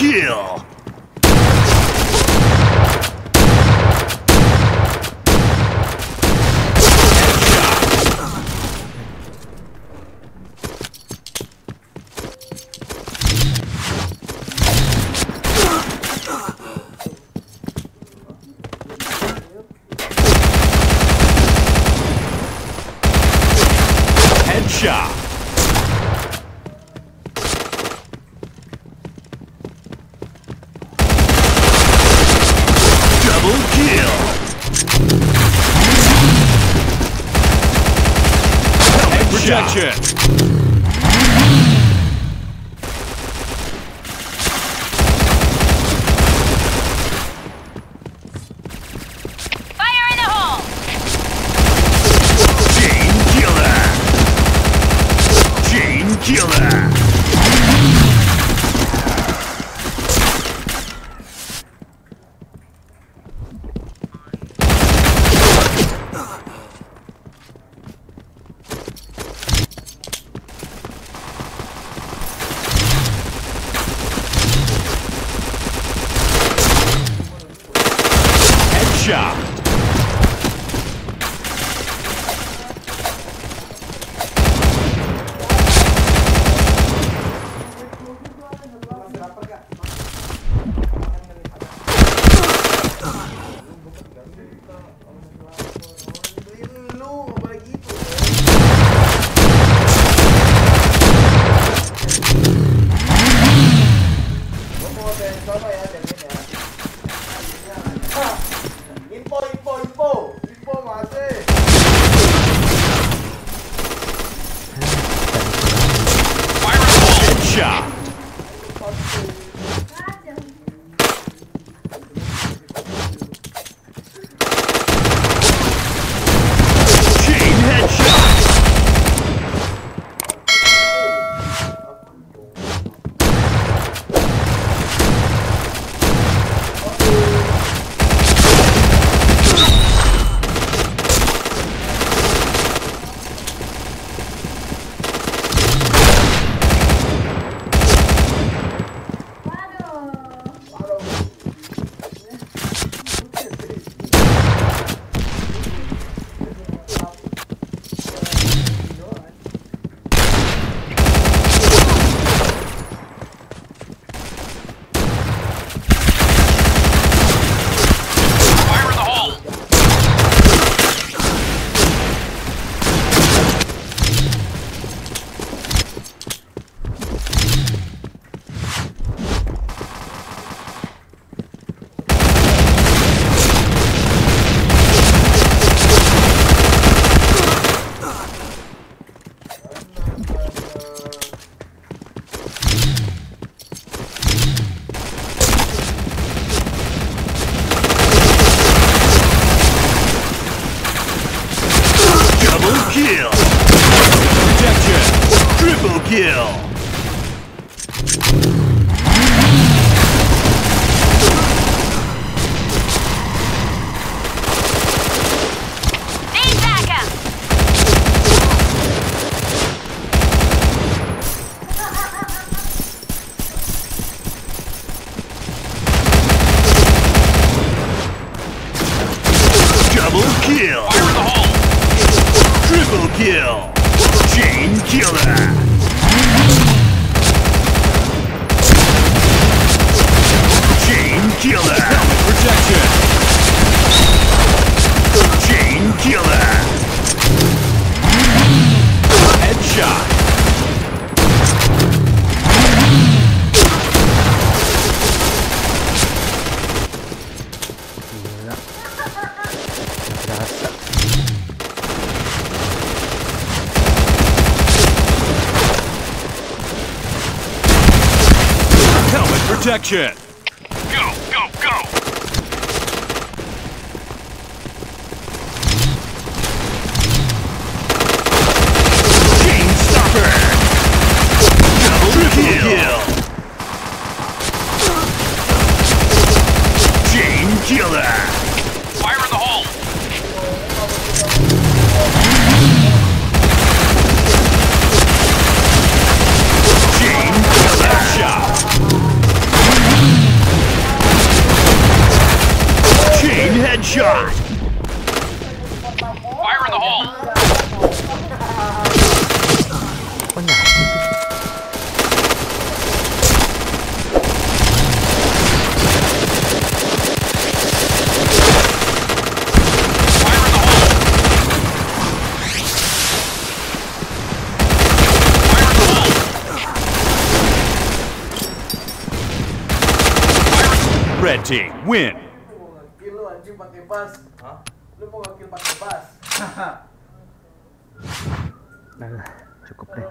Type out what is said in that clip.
kill! Headshot! 下去。shot. shot. Double kill. Fire in the hole. Triple kill. Chain killer. protection. Fire Red team win. Kill lu anjing pakai bas. Lu mau nge-kill pakai bas. Nah, cukup deh